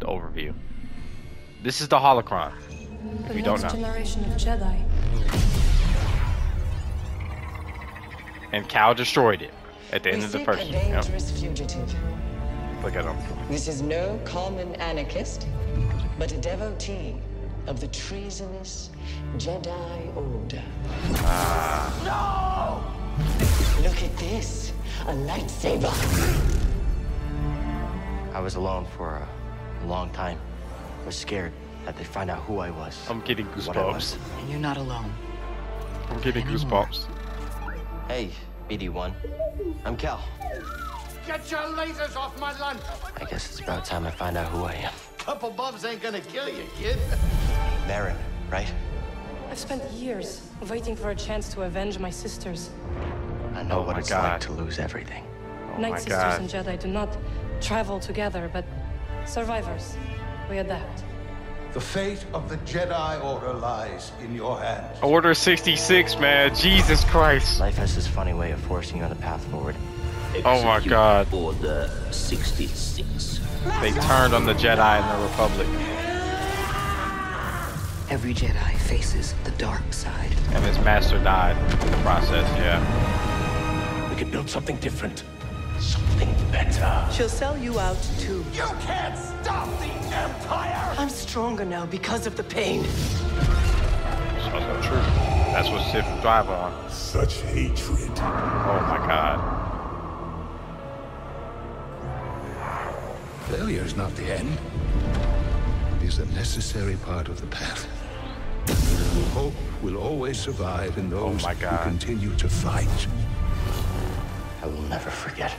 the overview. This is the holocron. The if you don't next know. generation of Jedi. And Cal destroyed it at the end of the seek first. a Yep. dangerous fugitive. Look at him. This is no common anarchist, but a devotee of the treasonous Jedi Order. No! Look at this, a lightsaber. I was alone for a long time. I was scared that they'd find out who I was. I'm getting what I was. goosebumps. And you're not alone. I'm getting goosebumps. Hey, BD1. I'm Cal. Get your lasers off my lunch! I guess it's about time I find out who I am. Couple bumps ain't gonna kill you, kid. Merrin, right? I've spent years waiting for a chance to avenge my sisters. I know Oh what it's God. like to lose everything. Oh Night sisters god. and Jedi do not travel together, but survivors. We adapt. The fate of the Jedi Order lies in your hands. Order 66, man. Jesus Christ. Life has this funny way of forcing you on the path forward. Oh my god. Order 66. They turned on the Jedi and the Republic. Every Jedi faces the dark side. And his master died in the process, yeah. We could build something different. Something better. She'll sell you out too. You can't stop the Empire! I'm stronger now because of the pain. It's also true. That's what Sith drive on. Such hatred. Oh my god. Failure is not the end. It is a necessary part of the path. Hope will always survive in those Oh my God. who continue to fight. I will never forget.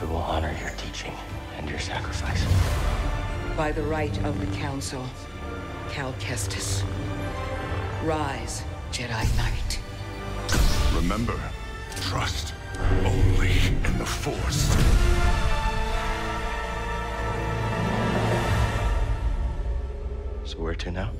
I will honor your teaching and your sacrifice. By the right of the Council, Cal Kestis. Rise, Jedi Knight. Remember, trust only in the Force. So where to now?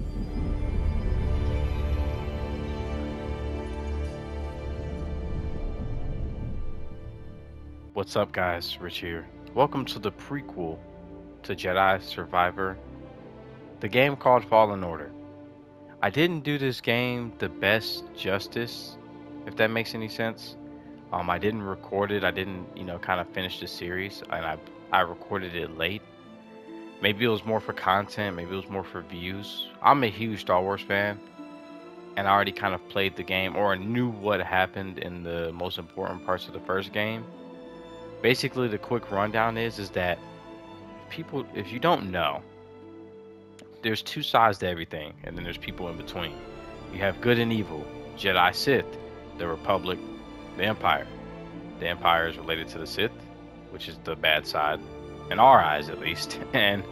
What's up, guys? Rich here. Welcome to the prequel to Jedi Survivor, the game called Fallen Order. I didn't do this game the best justice, if that makes any sense. Um, I didn't record it. I didn't, you know, kind of finish the series, and I I recorded it late. Maybe it was more for content. Maybe it was more for views. I'm a huge Star Wars fan, and I already kind of played the game or knew what happened in the most important parts of the first game basically the quick rundown is is that people if you don't know there's two sides to everything and then there's people in between. You have good and evil jedi sith the republic the empire. The empire is related to the sith which is the bad side in our eyes at least and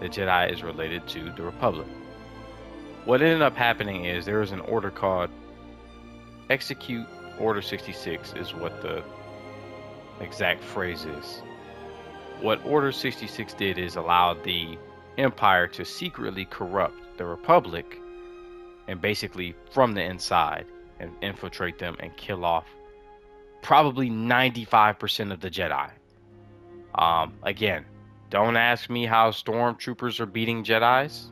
the jedi is related to the republic. What ended up happening is there was an order called execute order 66 is what the exact phrase is. What Order 66 did is allow the Empire to secretly corrupt the Republic and basically from the inside and infiltrate them and kill off probably 95% of the Jedi. Um, again, don't ask me how stormtroopers are beating Jedi's.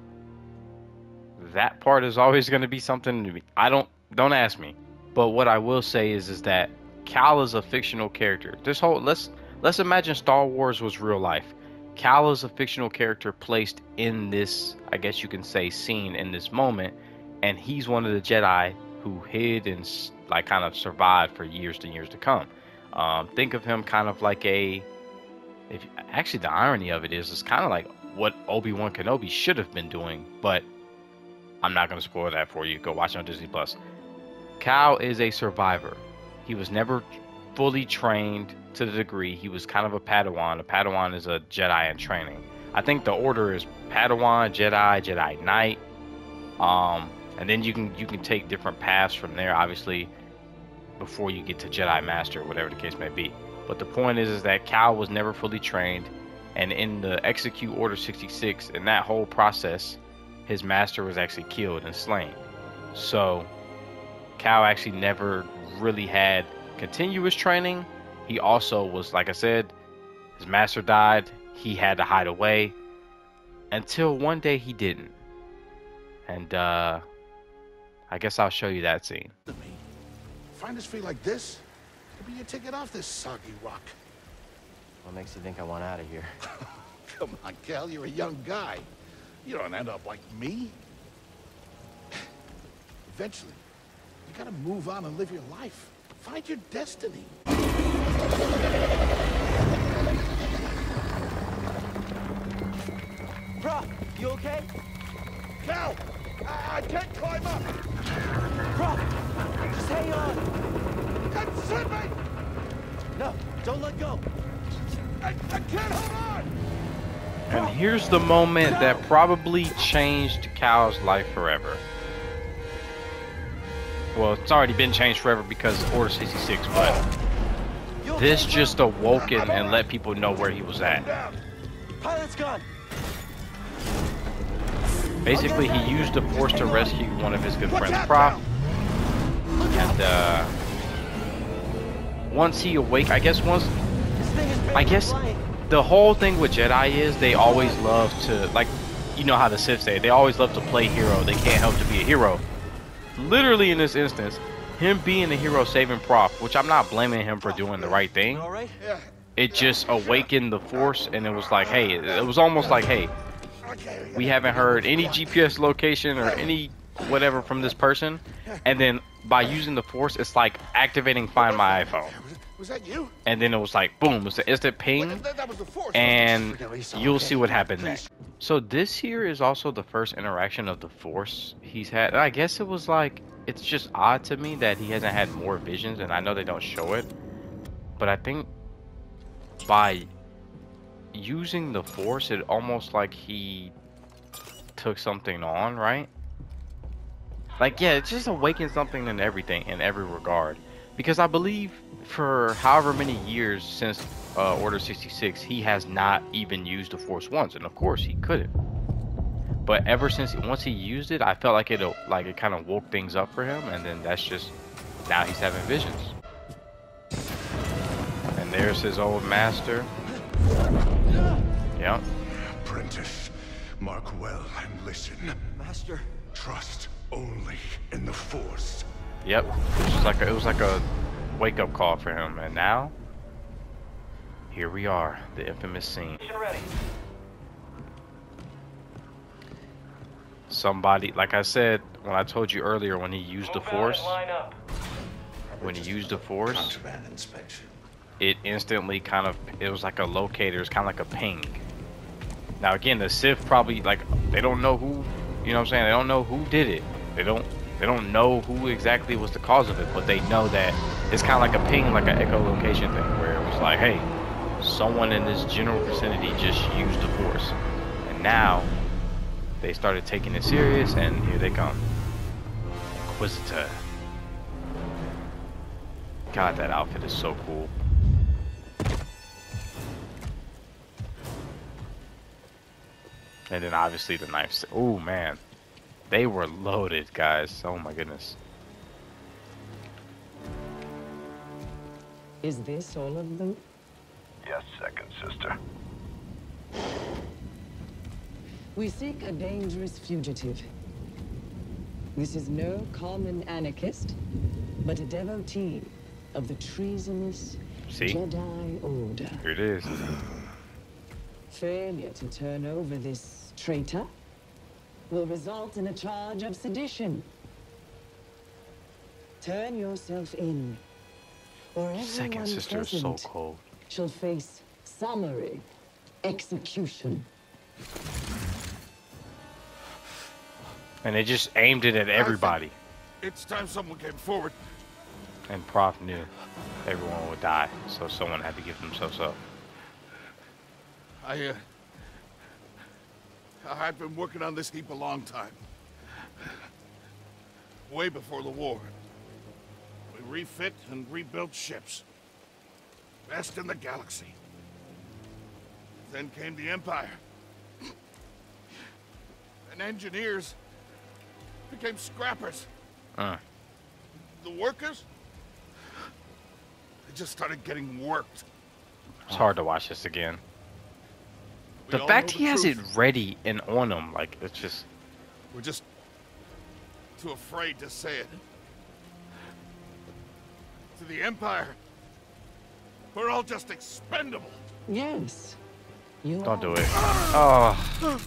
That part is always going to be something to me. I don't don't ask me. But what I will say is is that Cal is a fictional character. This whole let's let's imagine Star Wars was real life. Cal is a fictional character placed in this, I guess you can say, scene in this moment, and he's one of the Jedi who hid and like kind of survived for years and years to come. Um, think of him kind of like a, if actually the irony of it is, it's kind of like what Obi Wan Kenobi should have been doing, but I'm not going to spoil that for you. Go watch it on Disney Plus. Cal is a survivor. He was never fully trained to the degree. He was kind of a Padawan. A Padawan is a Jedi in training. I think the order is Padawan, Jedi, Jedi Knight. Um, and then you can you can take different paths from there, obviously, before you get to Jedi Master, whatever the case may be. But the point is, is that Cal was never fully trained, and in the Execute Order 66, in that whole process, his master was actually killed and slain. So Cal actually never really had continuous training. He also was, like I said, his master died. He had to hide away. until one day he didn't. And uh I guess I'll show you that scene. Find us free like this? Give me your ticket off this soggy rock. What makes you think I want out of here? Come on, Cal, you're a young guy. You don't end up like me. Eventually, you gotta move on and live your life. Find your destiny. Bro, you okay? Cal! I, I can't climb up! Bro, just hang on. Consider me! No, don't let go. I, I can't hold on! And here's the moment that probably changed Cal's life forever. Well, it's already been changed forever because Order 66, but this just awoke him and let people know where he was at. Pilot's gone. Basically, he used the Force to rescue one of his good friends, Prof. And uh, once he awake, I guess once, This thing is I guess the whole thing with Jedi is they always love to like, you know how the Sith say they always love to play hero. They can't help to be a hero. Literally in this instance, him being the hero saving Prof, which I'm not blaming him for doing the right thing. All right? Yeah, It just awakened the Force, and it was like, hey, it was almost like, hey, we haven't heard any GPS location or any whatever from this person, and then by using the Force, it's like activating Find My iPhone, Was, that you? and then it was like, boom, it's an instant ping, That, that was the force. and you'll see what happened next. So this here is also the first interaction of the Force he's had. And I guess it was like it's just odd to me that he hasn't had more visions, and I know they don't show it, but I think by using the Force, it almost like he took something on, right? Like yeah, it just awakened something in everything in every regard. Because I believe for however many years since uh, Order 66, he has not even used the Force once, and of course he couldn't. But ever since once he used it, I felt like it like it kind of woke things up for him, and then that's just now he's having visions. And there's his old master. Yep. Apprentice, mark well and listen. Master. Trust only in the Force. Yep. It was like a, it was like a wake up call for him, and now here we are, the infamous scene. Somebody, like I said when I told you earlier, when he used the Force, when he used the Force, it instantly kind of it was like a locator, it's kind of like a ping. Now again, the Sith probably like they don't know who, you know what I'm saying? They don't know who did it. They don't they don't know who exactly was the cause of it, but they know that it's kind of like a ping, like an echolocation thing, where it was like, hey, someone in this general vicinity just used the Force, and now they started taking it serious, and here they come, Inquisitor. God, that outfit is so cool. And then obviously the knives. Oh man, they were loaded, guys. Oh my goodness. Is this all of them? Yes, second sister. We seek a dangerous fugitive. This is no common anarchist, but a devotee of the treasonous See? Jedi Order. Here it is. Failure to turn over this traitor will result in a charge of sedition. Turn yourself in, or everyone Second sister is so cold. shall face summary execution. And they just aimed it at everybody. It's time someone came forward. And Prof knew everyone would die, so someone had to give themselves up. I, uh... I've been working on this heap a long time. Way before the war. We refit and rebuilt ships. Best in the galaxy. Then came the Empire. And engineers became scrappers. Uh, The workers? They just started getting worked. it's hard to watch this again. The fact know he the has it ready and on him, like it's just We're just too afraid to say it. To the Empire, we're all just expendable. Yes. You don't do it. Oh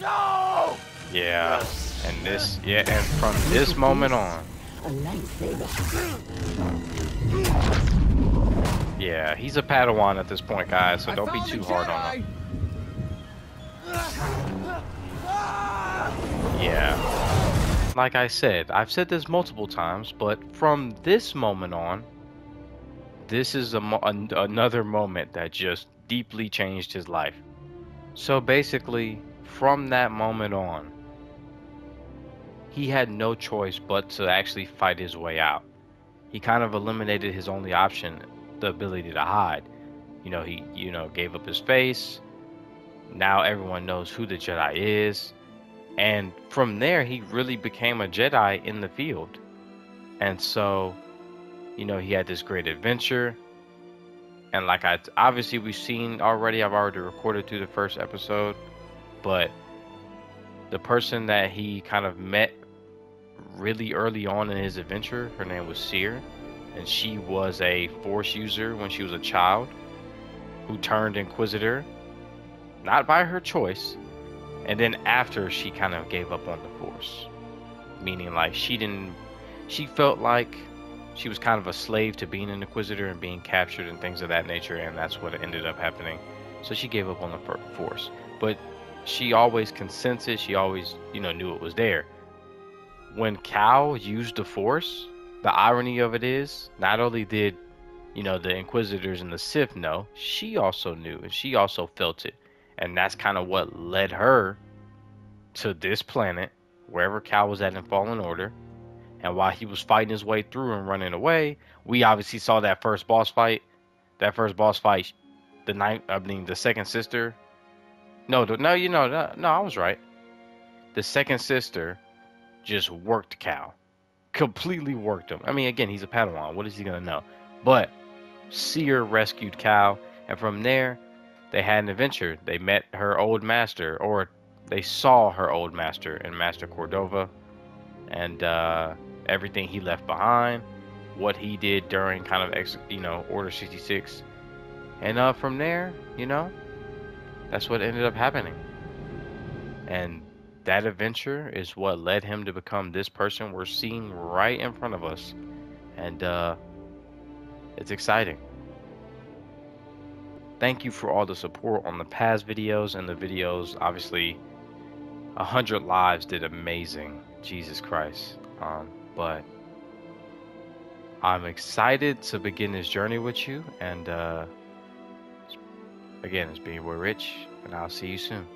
No! yeah, and this yeah, and from this moment on, A lightsaber. yeah, he's a Padawan at this point, guys. So I don't be too hard on him. Yeah. Like I said, I've said this multiple times, but from this moment on, this is a mo- an- another moment that just deeply changed his life. So basically, from that moment on, he had no choice but to actually fight his way out. He kind of eliminated his only option, the ability to hide. You know, he you know gave up his face. Now everyone knows who the Jedi is. And from there, he really became a Jedi in the field. And so, you know, he had this great adventure. And like I obviously we've seen already, I've already recorded through the first episode, but the person that he kind of met really early on in his adventure, her name was Cere, and she was a Force user when she was a child who turned Inquisitor, not by her choice, and then after she kind of gave up on the force. Meaning like she didn't she felt like she was kind of a slave to being an inquisitor and being captured and things of that nature and that's what ended up happening. So she gave up on the force. But she always consented. She always you know knew it was there. When cal used the force the irony of it is not only did you know the inquisitors and the sith know she also knew and she also felt it and that's kind of what led her to this planet, wherever Cal was at in Fallen Order. And while he was fighting his way through and running away, we obviously saw that first boss fight. That first boss fight, the ninth, I mean, the second sister. No, no, you know, no, no, I was right. The second sister just worked Cal, completely worked him. I mean, again, he's a Padawan. What is he gonna know? But Cere rescued Cal, and from there, they had an adventure. They met her old master, or they saw her old master and Master Cordova, and uh, everything he left behind, what he did during kind of ex- you know Order 66, and uh, from there, you know, that's what ended up happening. And that adventure is what led him to become this person we're seeing right in front of us, and uh, it's exciting thank you for all the support on the past videos and the videos. Obviously, a hundred lives did amazing. Jesus Christ. Um, but I'm excited to begin this journey with you. And uh, again, it's being Boy Rich, and I'll see you soon.